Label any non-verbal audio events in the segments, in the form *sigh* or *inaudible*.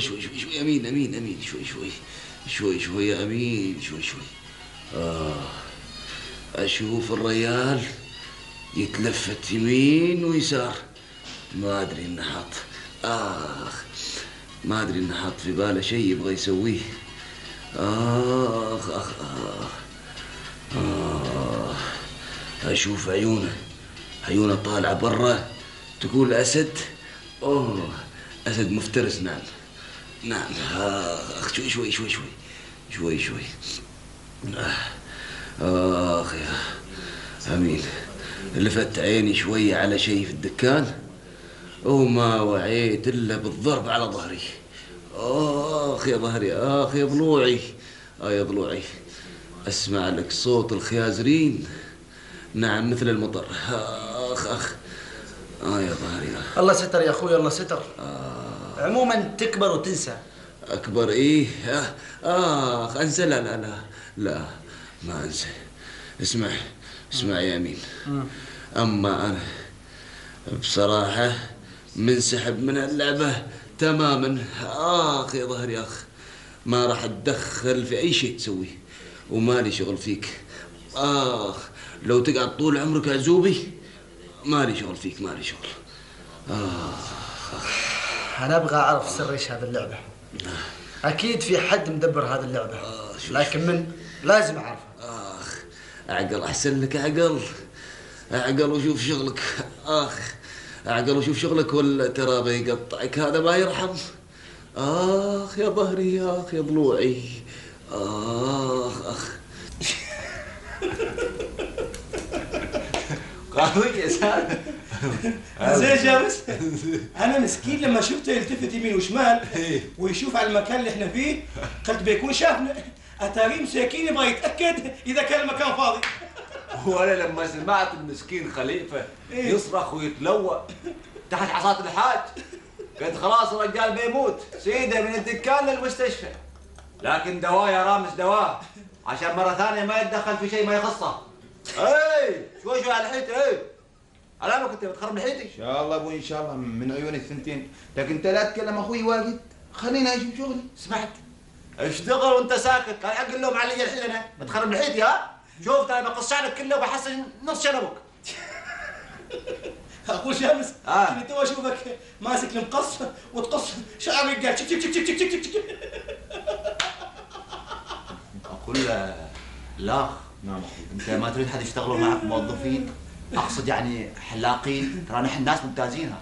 شوي شوي شوي شوي أمين أمين أمين شوي شوي شوي شوي أمين شوي شوي. آه أشوف الريال يتلفت يمين ويسار. ما أدري إنه حاط. آخ ما أدري إنه حاط في باله شيء يبغى يسويه. آخ آخ آخ آه أشوف عيونه. عيونه طالعة برا. تقول أسد؟ أوه أسد مفترس نعم. نعم. اخ شوي شوي شوي شوي شوي شوي. اخ يا أمين. لفت عيني شوي على شيء في الدكان. وما وعيت إلا بالضرب على ظهري. اخ يا ظهري اخ يا ضلوعي. آه يا ضلوعي. أسمع لك صوت الخيازرين. نعم مثل المطر. أخ أخ. آه يا ظهري آه. الله ستر يا أخوي الله ستر. آه. عموما تكبر وتنسى. أكبر إيه؟ آه. آخ أنسى؟ لا لا لا لا ما أنسى. اسمع اسمع يا أمين. أما أنا بصراحة منسحب من اللعبة تماما. آخ يا ظهري آخ ما راح أتدخل في أي شيء تسويه ومالي شغل فيك. آخ لو تقعد طول عمرك عزوبي مالي شغل فيك مالي شغل. آخ. أنا أبغى أعرف سر إيش هذه اللعبة. أكيد في حد مدبر هذه اللعبة. آه لكن من لازم أعرفه. آخ أعقل أحسن لك أعقل. أعقل وشوف شغلك. آخ أعقل وشوف شغلك ولا ترى بيقطعك هذا ما يرحم. آخ يا ظهري يا آخ يا ضلوعي. آخ آخ. قوي سالم. *laughs* زين شمس *laughs* أنا مسكين لما شفته يلتفت يمين وشمال ويشوف على المكان اللي إحنا فيه قلت بيكون شافنا. اتاري مساكين يبغى يتأكد إذا كان المكان فاضي. *laughs* وأنا لما سمعت المسكين خليفة يصرخ ويتلوى تحت حصاة الحاج. قلت خلاص الرجال بيموت سيده من الدكان للمستشفى. لكن دواء يا رامز دواء عشان مرة ثانية ما يتدخل في شيء ما يخصه. اي شوي شوي على الحيط؟ اي علامك انت بتخرب لحيتي إن شاء الله أبوي إن شاء الله من عيون الثنتين. لكن انت لا تتكلم أخوي واجد. خليني أشوف شغلي. سمعت. اشتغل وأنت ساكت؟ كان حق اللوم علي الحين أنا. بتخرب لحيتي ها؟ شوف ترى بقص شعرك كله وبحسن نص شنبك. *laughs* اخو شمس آه. كنت تو أشوفك؟ ماسك المقص وتقص شعرك قاعد تشك تشك تشك تشك تشك أقول لا نعم أنت ما تريد حد يشتغلوا معك موظفين؟ أقصد يعني حلاقين. ترى نحن ناس ممتازين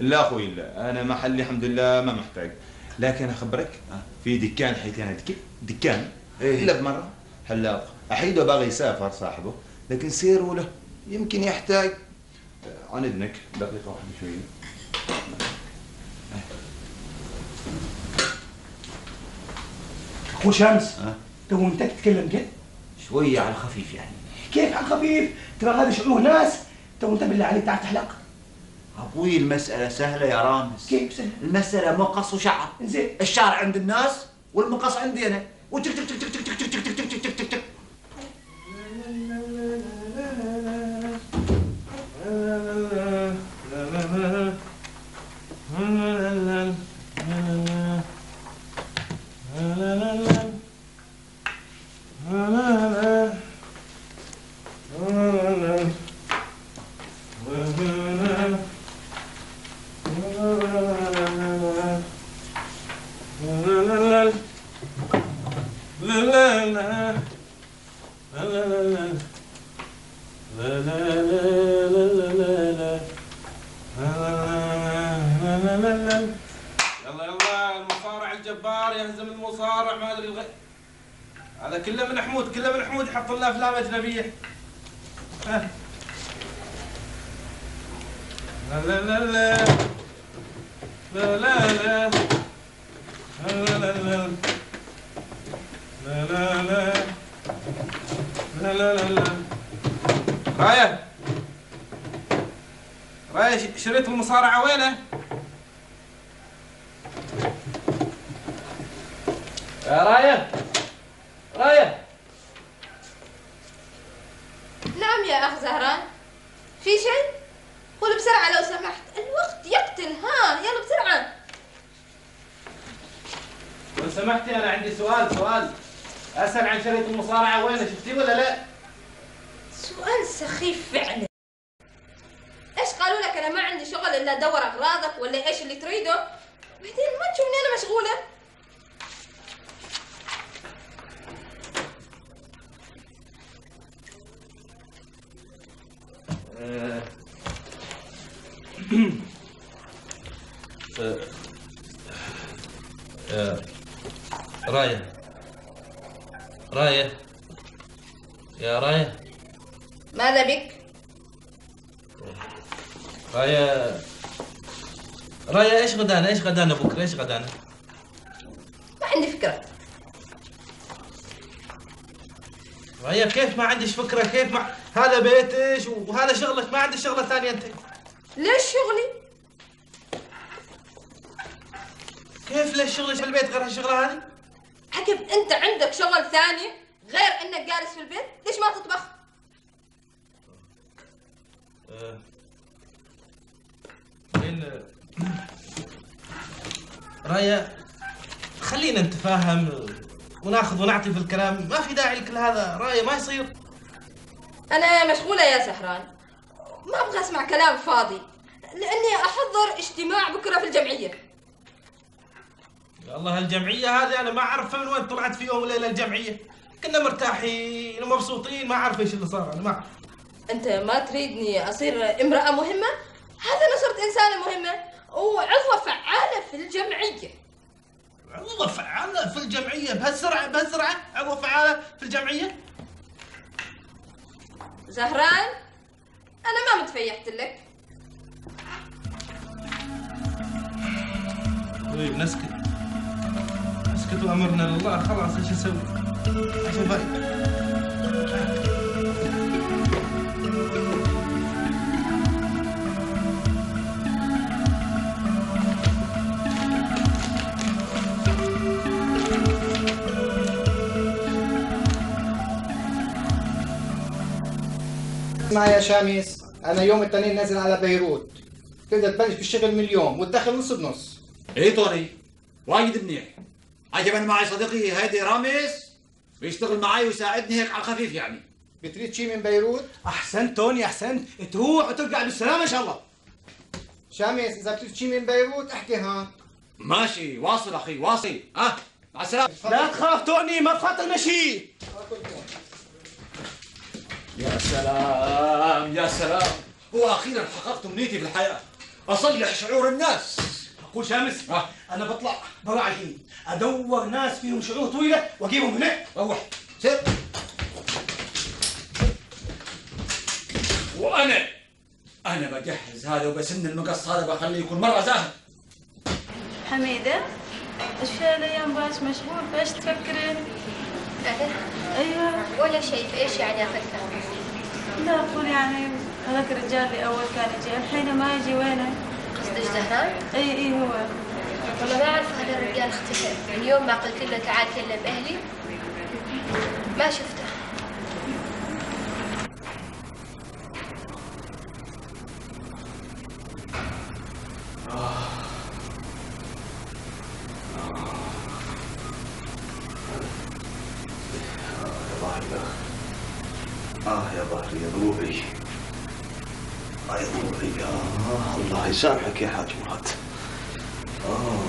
لا أخوي لا. أنا محلي الحمد لله ما محتاج. لكن أخبرك في دكان حيث أنا دكان؟ إيه؟ إلا بمرة. حلاق. احيده باغي يسافر صاحبه لكن سيروا له يمكن يحتاج. عن اذنك دقيقة واحدة شوية اخو شمس تو أنت تتكلم جد شوية على خفيف يعني. كيف على خفيف؟ ترى هذا شعور ناس. تو انت بالله عليك تعال تحلق. أبوي المسألة سهلة يا رامز. كيف سهلة؟ المسألة مقص وشعر زين الشعر عند الناس والمقص عندي أنا. وتك تك تك تك تك تك تك تك تك تك الافلام اجنبيه شريط المصارعة وينه شفتيه ولا لا؟ سؤال سخيف فعلا. إيش قالوا لك؟ أنا ما عندي شغل إلا ادور اغراضك ولا إيش اللي تريده. بعدين ما تشوفني أنا مشغولة. آه. *clears throat* راية. يا راية. ماذا بك؟ راية. راية إيش غدانا؟ إيش غدانا بكرة؟ إيش غدانا؟ ما عندي فكرة. راية كيف ما عندش فكرة؟ كيف ما هذا بيتش وهذا شغلك ما عندك شغلة ثانية أنت. ليش شغلي؟ كيف ليش شغلك في البيت غير هالشغلة هذه؟ عقب انت عندك شغل ثاني غير انك جالس في البيت؟ ليش ما تطبخ؟ آه. زين رأيا خلينا نتفاهم وناخذ ونعطي في الكلام. ما في داعي لكل هذا. رأيا ما يصير. أنا مشغولة يا سهران. ما أبغى أسمع كلام فاضي لأني أحضر اجتماع بكرة في الجمعية. يا الله الجمعية هذه أنا ما أعرف من وين طلعت في يوم وليلة الجمعية. كنا مرتاحين ومبسوطين ما أعرف إيش اللي صار أنا ما أعرف. أنت ما تريدني أصير امرأة مهمة؟ هذا أنا صرت إنسانة مهمة. وعضوة فعالة في الجمعية. عضوة فعالة في الجمعية؟ بهالسرعة بهالسرعة عضوة فعالة في الجمعية؟ زهران أنا ما متفيحت لك. طيب نسكت. نسكت وأمرنا لله. خلاص إيش نسوي؟ إيش نفعل؟ اسمع يا شامس أنا يوم الاثنين نازل على بيروت. تقدر تبلش بالشغل من اليوم وتدخل نص بنص. إيه طوني وايد منيح. عجبا معي صديقي هيدي رامز بيشتغل معي ويساعدني هيك على الخفيف يعني. بتريد شيء من بيروت؟ أحسنت توني أحسنت. تروح وترجع بالسلامة إن شاء الله. شامس إذا بتريد شيء من بيروت احكي ها ماشي واصل أخي واصل. ها مع السلامة. لا تخاف توني ما تخاطرنا شيء يا سلام يا سلام. هو أخيرا حققت أمنيتي في الحياة. أصلح شعور الناس. أقول شامس آه. أنا بطلع برا الحين أدور ناس فيهم شعور طويلة وأجيبهم هنا روح سير وأنا أنا بجهز هذا وبسن المقص هذا بخليه يكون مرة زاهد حميدة إيش في الأيام باش مشغول بايش تفكرين؟ أيوه ولا شيء إيش يعني اخذتها؟ لا أقول يعني هذاك الرجال اللي أول كان يجي الحين ما يجي وينه؟ قصدك زهران؟ اي اي هو والله ما أعرف هذا الرجال اختفى. من يوم ما قلت له تعال كلم أهلي ما شفته آه يا ظهري يا ضلوعي آه يا ضلوعي آه الله يسامحك يا حاج مراد آه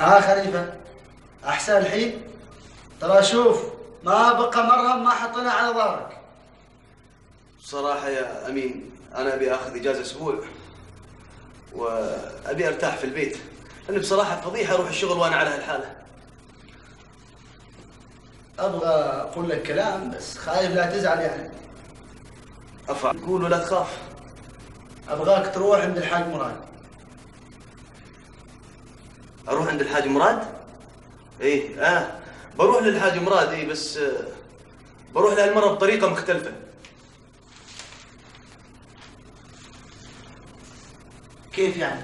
ها خليفه احسن الحين ترى شوف ما بقى مرهم ما حطينا على ظهرك صراحة يا أمين أنا أبي آخذ إجازة أسبوع وأبي أرتاح في البيت. لأن بصراحة فضيحة أروح الشغل وأنا على هالحالة. أبغى أقول لك كلام بس خايف لا تزعل يعني. أفعل قول ولا تخاف. أبغاك تروح عند الحاج مراد. أروح عند الحاج مراد؟ إيه آه بروح للحاج مراد إيه بس آه بروح لهالمرة بطريقة مختلفة. كيف يعني؟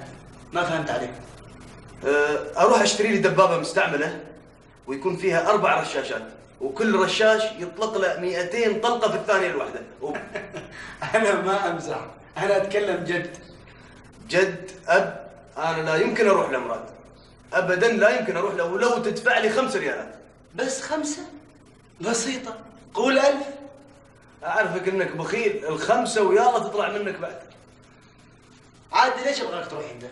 ما فهمت عليك. أه، أروح أشتري لي دبابة مستعملة ويكون فيها أربع رشاشات وكل رشاش يطلق له 200 طلقة في الثانية الواحدة. *laughs* أنا ما أمزح. أنا أتكلم جد. جد أب أنا لا يمكن أروح لمراد ابدا لا يمكن أروح له ولو تدفع لي خمس ريالات. بس خمسة؟ بسيطة. قول ألف. أعرفك إنك بخيل. الخمسة ويلا تطلع منك بعد. عاد ليش أبغاك تروح عنده؟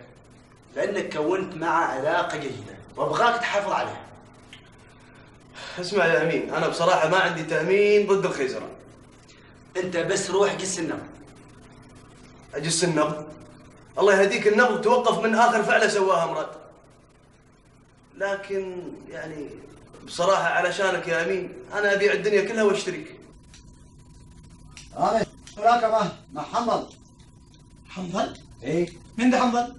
لأنك كونت معه علاقة جيدة وأبغاك تحافظ عليها. اسمع يا أمين أنا بصراحة ما عندي تأمين ضد الخيزران أنت بس روح قس النبض. اجس النبض؟ الله يهديك النبض توقف من آخر فعلة سواها مراد. لكن يعني بصراحة علشانك يا أمين أنا أبيع الدنيا كلها وأشتريك. رامي مراقبة مع حنظل حنظل؟ إيه؟ من ده حنظل؟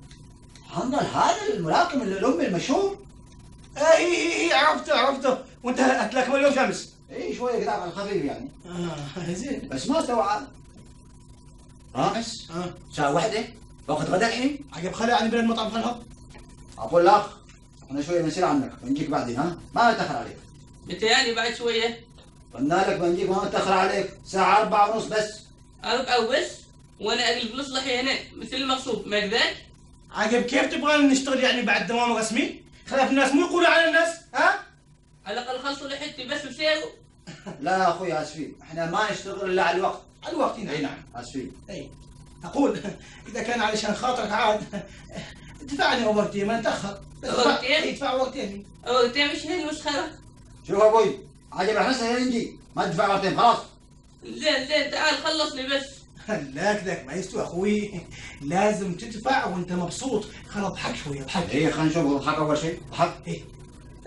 حنظل هذا المراقب اللي الأم المشهور؟ آه اي اي اي عرفته عرفته. وانت هتلاقيه اليوم شمس. إيه شوية كده على الخفيف يعني. آه زين. بس ما استوعب رامس آه. ساعة واحدة وقت غدا الحين عقب خلي عن بلد مطعم خلها أقول لك أنا شوية بنصير عنك. بنجيك بعدين ها؟ ما نتأخر عليك. متهيألي بعد شوية. قلنا لك بنجيك ما نتأخر عليك. ساعة أربعة ونص بس. أربعة وبس وأنا أقلب الإصلاحي هنا مثل المقصود ما كذاك؟ عقب كيف تبغى نشتغل يعني بعد دوام رسمي؟ خلاف الناس مو يقولوا على الناس ها؟ على الأقل خلصوا لحتي بس بسعره لا يا أخوي آسفين إحنا ما نشتغل إلا على الوقت. على الوقت أي نعم. آسفين. أي. أقول إذا كان علشان خاطرك عاد دفعني overtime ما نتاخر overtime؟ يدفع overtime أو تعمل هي المسخرة؟ شوف يا أبوي عجب رح نسهل نجي ما تدفع مرتين خلاص. زين زين تعال خلصني بس. لاك ذاك ما يستوي أخوي. *laughs* لازم تدفع وأنت مبسوط. خل اضحك شوية اضحك إيه خلينا نشوف اضحك أول شيء. اضحك إيه.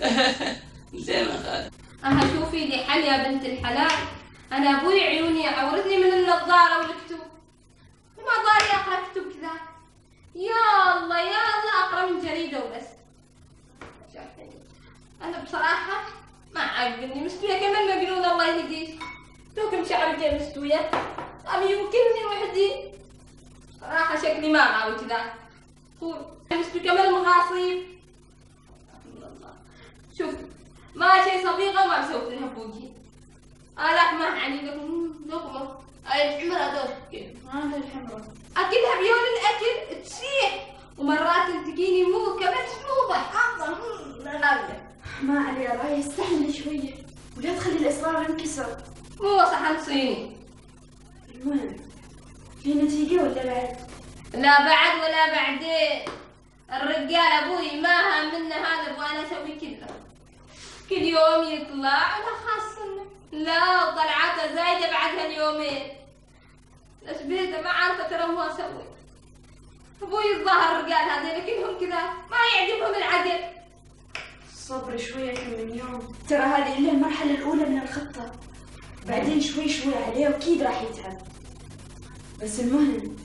*laughs* زين ما خالف. أها شوفي لي حل يا بنت الحلال. أنا أبوي عيوني عورتني من النظارة والكتب. ما ضاري أقرأ كتب كذا. يا الله يا الله أقرأ من جريدة وبس. شافتني أنا بصراحة ما عاجبني مستوية. كمان مجنون الله يهديك. لو كم شعر جاي مستوية. أم يمكنني وحدي. صراحة شكلي ما عاوي كذا قول مستوي كمان مغاصيب شوف ما شيء صبيغة وما مسوي لها فوقي آلاف ما يعني لقمة هاي الحمرة هذول هذا الحمرة أكلها بيوم الأكل تسيح ومرات تلتقيني مو كمان حافظة غالية ما علي راي استحمل شوية. ولا تخلي الإصرار ينكسر. مو صحن صيني. المهم في نتيجة ولا بعد؟ لا بعد ولا بعدين. الرجال أبوي ما هم منه هذا وأنا أسوي كذا. كل يوم يطلع أنا خاصة لا وطلعاته زايدة بعد هاليومين. الأشبيدة ما عارفة ترى هو أسوي. أبوي الظاهر الرجال هذول كلهم كذا. ما يعجبهم العقل. صبر شوية كم من يوم. ترى هذه إلا المرحلة الأولى من الخطة. بعدين شوي شوي عليه وأكيد راح يتعب. بس المهم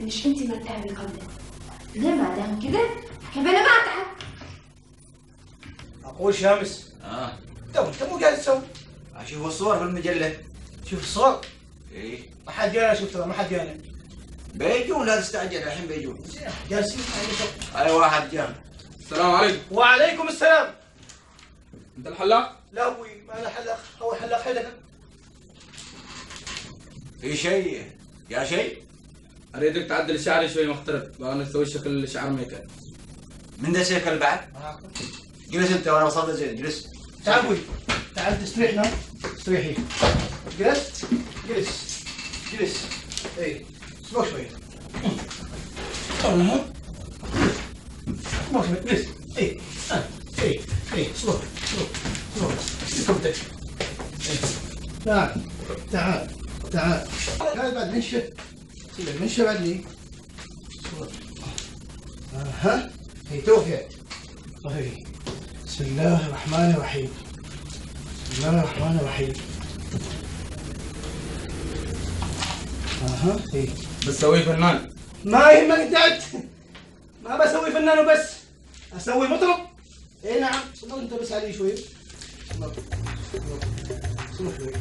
إنش أنت ما تتعبي قبله ليه ما دام كذا أنا ما أتعب أقول شامس. آه. تو أنت مو قاعد تسوي؟ أشوف الصور في المجلة. شوف الصور. إيه. ما حد جانا شوف ترى ما حد جانا. بيجون لا تستعجل الحين بيجون. جالسين. أي واحد جاء السلام عليكم. وعليكم السلام. أنت الحلاق؟ لا أبوي ما أنا حلاق. هو حلاق حيدك في شيء؟ يا شيء؟ أريدك تعدل شعري شوي مختلف بقى نسوي شكل شعر ميك اب من ده سيكل بعد؟ جلس أنت وأنا وصلت زين جلس. تعال أبوي تعال تستريح استريحي جلس جلس جلس. اي اسمع شوي. أها اسمع شوي جلس. اي آه. اي اي اسمع اسمع اسمع تعال تعال. تعال. تعال بعد منشف سيبك منشف بعد لي أها. هي توفيت. طيب. بسم الله الرحمن الرحيم. بسم الله الرحمن الرحيم. أها إيه. بتسويه فنان. ما يهمك تعبت ما بسوي فنان وبس. أسوي مطرب. اي نعم. صبر أنت بس علي شوي. صبر شوي.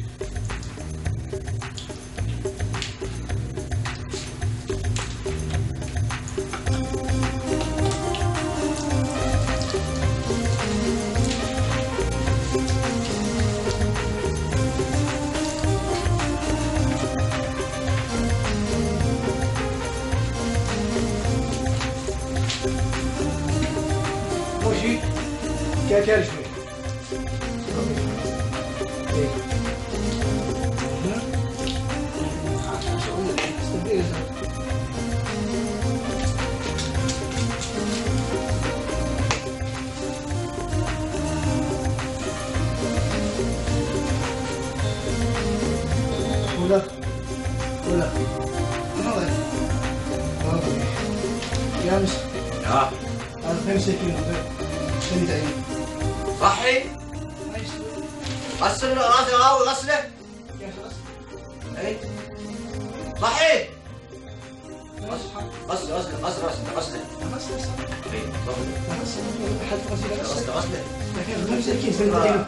كيلو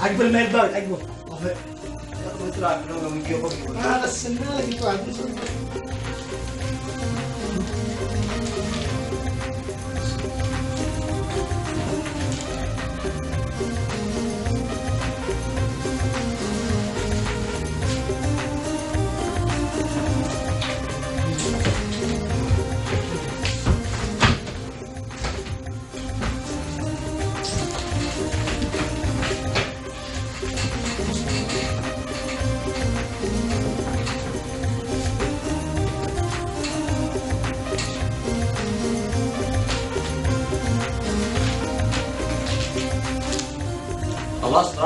عقب ما يبارد عقبه هذا السنة لك أنتوا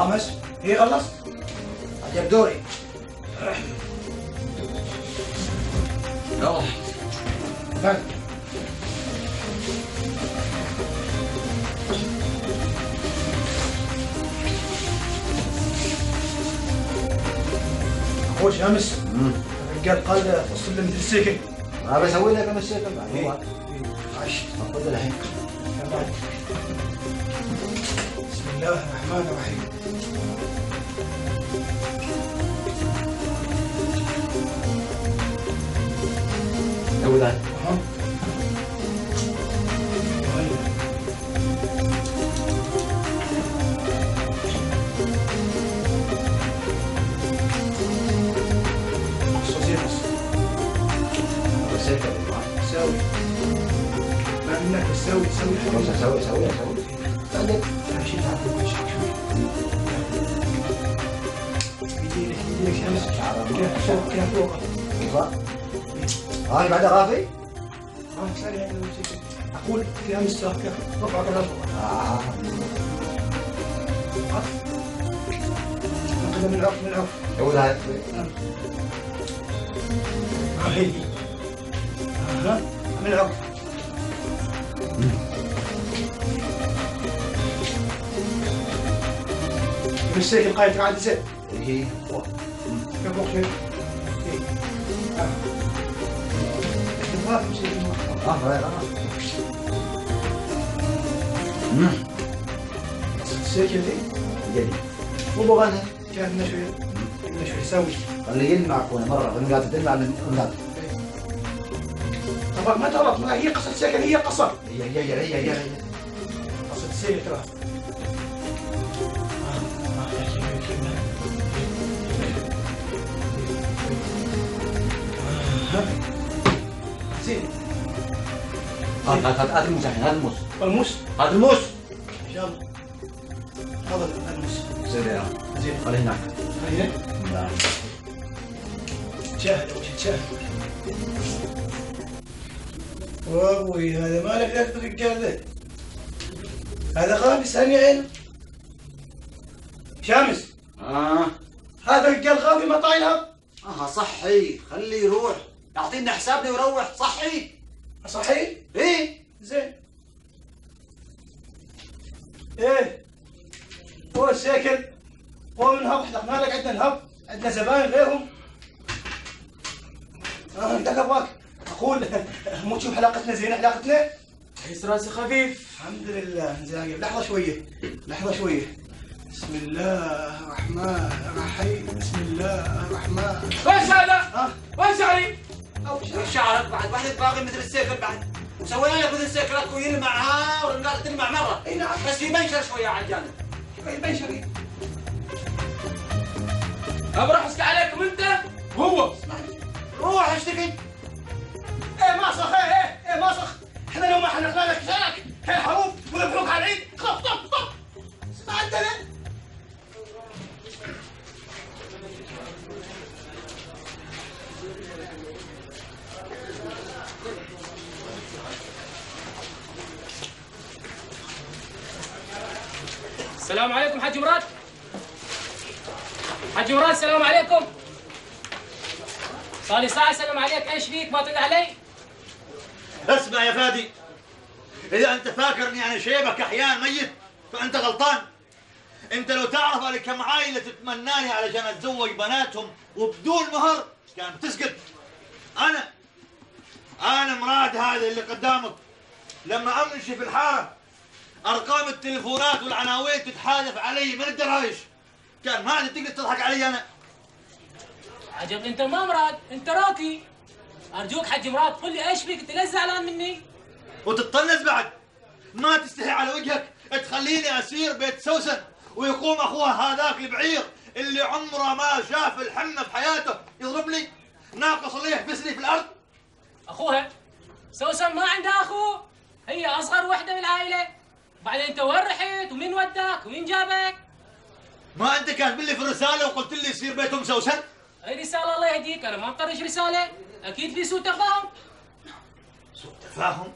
خلصت رامز؟ إيه خلصت عجب دوري يلا بعد أخوي شامس الرجال قال وصل لي مثل السيكل ما بسوي لك أنا الشيء بعد إيه. هو عش خذ الحين بسم الله الرحمن الرحيم. سوي منك تسوي تسوي خلاص أسوي أسوي أسوي بعدين شيل هذا شيل شوي يدينك يدينك شمس كيف فوق فوق هاي بعد غافي آه، سريع كذا وشي. أقول في امس كيف ربع كذا آه. كذا من العرف من العرف سوي ذا هي أها من العرف آه آه جدي مو بغانا كان نشوي نشوي يسوي خليه يلمع كونه مره من قاعد تلمع قاعد طبعا ما ما هي قصة سيكل هي قصة هي هي هي هي السيكل ترى زين هات هات هات هات الموس الحين هات الموس الموس هات الموس ان شاء الله هذا الموس زين يا زين خليه هناك هنا لا. تشاهد تشاهد وابوي هذا مالك ذاك الرجال ذا هذا خامس هني عينه شامس آه هذا الرجال غافي ما طايلها آه صحي خليه يروح يعطينا حسابنا ويروح صحي؟ صحيح إيه؟ زين. إيه؟ هو السيكل هو من هب. إحنا مالك؟ عندنا الهب. عندنا زباين غيرهم. آه أنت ابغاك أقول *laughs* مو تشوف حلاقتنا زينة؟ حلاقتنا؟ تحس راسي خفيف. الحمد لله. زين لحظة شوية. لحظة شوية. بسم الله الرحمن الرحيم. بسم الله الرحمن وين هذا؟ ها وين شعري؟ أو شعرك بعد؟ واحد باقي مثل السيكل بعد. وسوينا لك مثل السيكلات ويلمعها والرجال تلمع مرة. إي نعم. بس في منشر شوية على الجانب ابى أروح اسكي عليكم أنت. وهو روح اشتكي. إيه ماسخ إيه إيه إيه ماسخ إحنا لو ما حلقنا لك شارك كان حروب. وذبحوك على العيد. طب طب طب السلام عليكم حاج مراد. حاج مراد السلام عليكم. صار لي ساعة اسلم عليك. إيش فيك؟ ما ترد علي؟ اسمع يا فادي إذا أنت فاكرني أنا شيبك احيان ميت فأنت غلطان. أنت لو تعرف أنا كم عائلة تتمناني علشان أتزوج بناتهم وبدون مهر كان تسكت. أنا أنا مراد هذا اللي قدامك. لما أمشي في الحارة أرقام التليفونات والعناوين تتحالف علي من الدرايش كان ما تقدر تضحك علي أنا. عجب أنت ما مراد أنت راكي أرجوك حاج مراد قل لي إيش فيك؟ أنت ليش زعلان مني؟ وتطنز بعد. ما تستحي على وجهك. تخليني أسير بيت سوسن ويقوم أخوها هذاك البعير اللي عمره ما شاف الحنة في حياته يضرب لي. ناقص اللي يحبسني في الأرض. أخوها سوسن ما عندها اخو هي أصغر وحدة من العائلة. بعدين انت وين رحت؟ ومين وداك ومين جابك؟ ما انت كاتب لي في الرسالة وقلت لي يصير بيت ام سوسن؟ أي رسالة الله يهديك أنا ما مطرش رسالة. أكيد في سوء تفاهم. تفاهم؟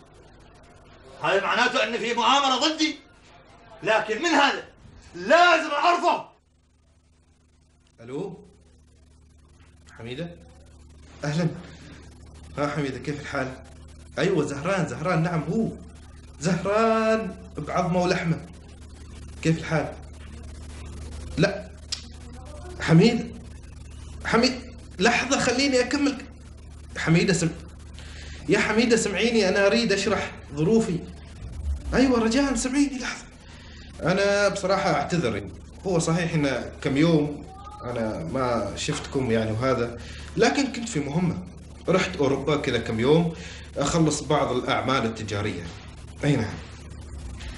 هذا معناته إن في مؤامرة ضدي. لكن من هذا؟ لازم أعرفه. ألو؟ حميدة؟ أهلا. ها حميدة كيف الحال؟ أيوه زهران زهران نعم هو. زهران بعظمه ولحمة. كيف الحال؟ لا. حميد. حميد. لحظة خليني أكمل. حميدة سم يا حميدة سمعيني أنا أريد أشرح ظروفي. أيوه رجاء سمعيني لحظة. أنا بصراحة أعتذر هو صحيح إن كم يوم أنا ما شفتكم يعني وهذا لكن كنت في مهمة. رحت أوروبا كذا كم يوم أخلص بعض الأعمال التجارية. اي نعم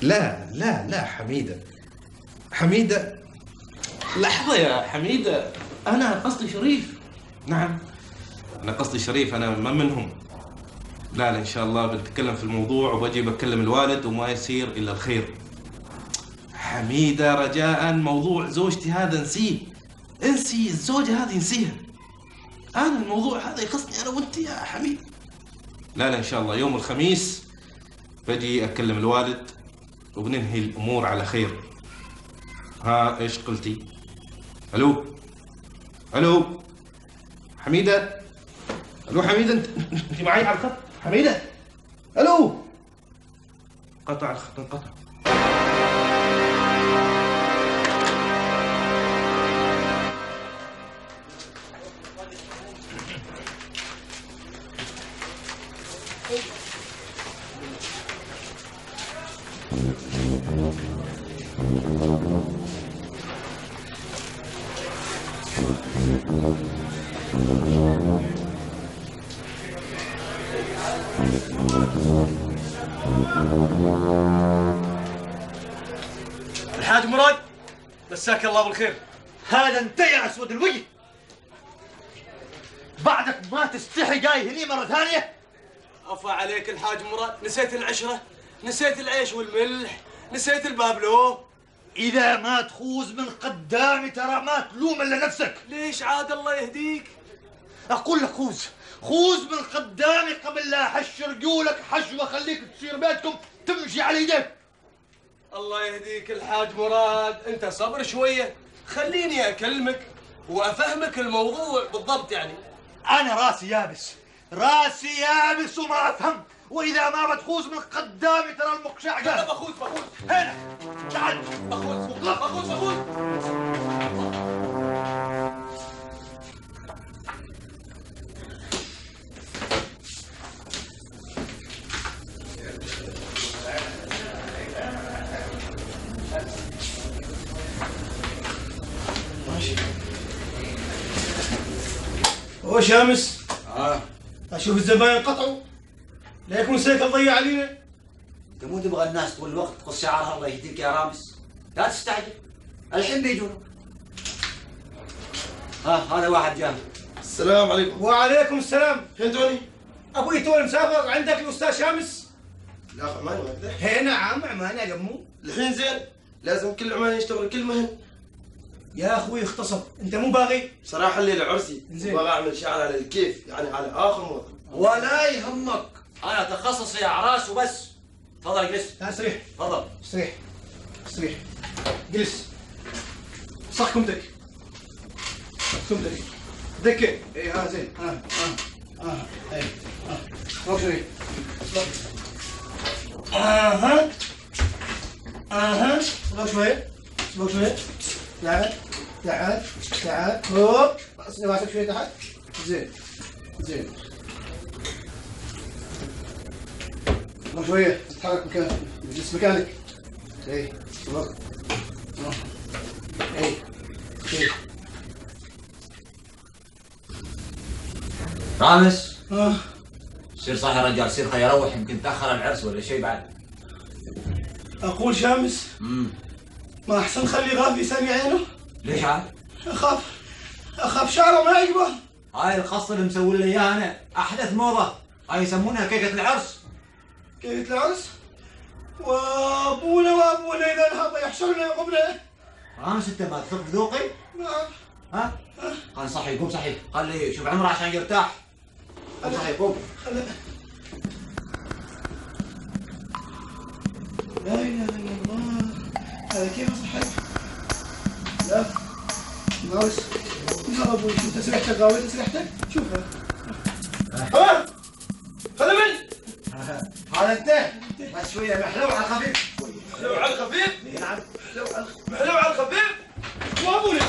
لا لا لا حميدة. حميدة لحظة يا حميدة. أنا قصدي شريف. نعم. أنا قصدي شريف أنا ما منهم. لا لا إن شاء الله بنتكلم في الموضوع وبجي بكلم الوالد وما يصير إلا الخير. حميدة رجاء موضوع زوجتي هذا نسيه انسي الزوجة هذه نسيها أنا الموضوع هذا يخصني أنا وأنت يا حميد. لا لا إن شاء الله. يوم الخميس بجي أكلم الوالد وبننهي الأمور على خير. ها إيش قلتي؟ ألو؟ ألو؟ حميدة؟ ألو حميدة أنت أنت معي على الخط؟ حميدة؟ ألو؟ قطع الخط انقطع. الحاج مراد مساك الله بالخير. هذا انت يا أسود الوجه. بعدك ما تستحي جاي هني مرة ثانية. عفا عليك الحاج مراد. نسيت العشرة نسيت العيش والملح نسيت البابلو. إذا ما تخوز من قدامي ترى ما تلوم إلا نفسك. ليش عاد الله يهديك؟ أقول لك خوز. خوز من قدامي قبل لا احش رجولك حشوه خليك تصير بيتكم تمشي على يديك. الله يهديك الحاج مراد. انت صبر شوية. خليني أكلمك وأفهمك الموضوع بالضبط يعني. أنا راسي يابس. راسي يابس وما أفهم. وإذا ما بتخوز من قدامي ترى المقشع لا بخوز بخوز. هنا. تعال. بخوز بخوز بخوز. هو شامس؟ آه. أشوف الزباين قطعوا. لا يكون سيكل ضيع علينا. أنت مو تبغى الناس طول الوقت تقص شعرها الله يهديك يا رامز لا تستعجل. الحين بيجون. ها هذا واحد جاء السلام عليكم. وعليكم السلام. فين توني؟ أبوي توني مسافر؟ عندك الأستاذ شامس؟ لا عماني وقته هي نعم عماني يا قمو الحين زين. لازم كل عماني يشتغل كل مهن. يا أخوي اختصر. أنت مو باغي؟ صراحة الليلة عرسي زين. وبغى أعمل شعر على الكيف يعني على آخر موضه ولا يهمك. أنا تخصصي اعراس وبس. تفضل اجلس لا استريح. تفضل. استريح. استريح. جلس صح كمتك. كمتك. دكة اي ها زين. ها ها ها. اي ها. روح شوي. أها. أها. روح شوي. روح شوي. تعال تعال تعال هوب. اسمع راسك شوي تحت. زين. زين. روح شوية. تتحرك مكانك. اجلس مكانك. اي روح. اي اي رامس آه سير صح يا رجال. سير خلي يروح يمكن تأخر العرس ولا شيء بعد؟ أقول شامس. امم ما أحسن خلي غافي يسمي عينه ليش عاد؟ أخاف أخاف شعره ما يعجبه هاي الخص اللي مسوي لي إياها أنا. أحدث موضة. هاي يسمونها كيكة العرس. كيف العرس؟ وأبونا وأبونا إذا انهض يحشرنا يقبنا رامس انت ما تثق ذوقي؟ نعم. ها؟ خلي صحي قوم صحي. خلي شوف عمره عشان يرتاح. قوم صحي قوم. لا إله إلا الله. هذا كيف اصحى لا. ناقص. أبوي شوف تسريحتك غاوي تسريحتك شوفها ها هذا من هذا انت بس شوية محلو على الخفيف. محلو على الخفيف؟ نعم محلو على الخفيف؟ وابونا